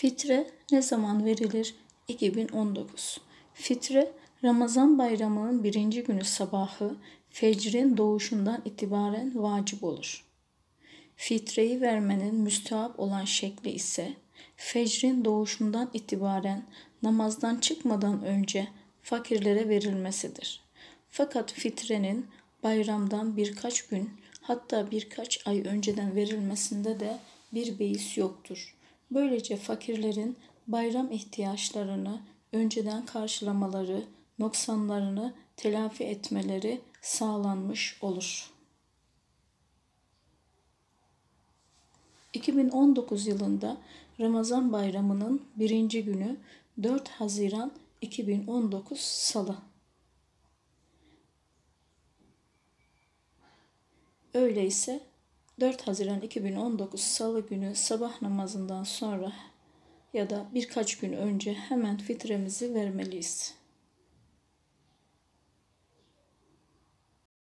Fitre ne zaman verilir? 2019. Fitre Ramazan bayramının birinci günü sabahı fecrin doğuşundan itibaren vacip olur. Fitreyi vermenin müstehap olan şekli ise fecrin doğuşundan itibaren namazdan çıkmadan önce fakirlere verilmesidir. Fakat fitrenin bayramdan birkaç gün hatta birkaç ay önceden verilmesinde de bir beis yoktur. Böylece fakirlerin bayram ihtiyaçlarını önceden karşılamaları, noksanlarını telafi etmeleri sağlanmış olur. 2019 yılında Ramazan bayramının birinci günü 4 Haziran 2019 Salı. Öyleyse 4 Haziran 2019 Salı günü sabah namazından sonra ya da birkaç gün önce hemen fitremizi vermeliyiz.